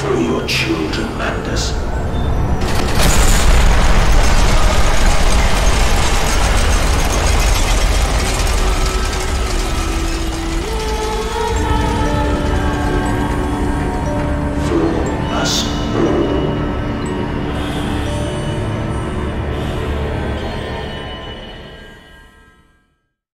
for your children,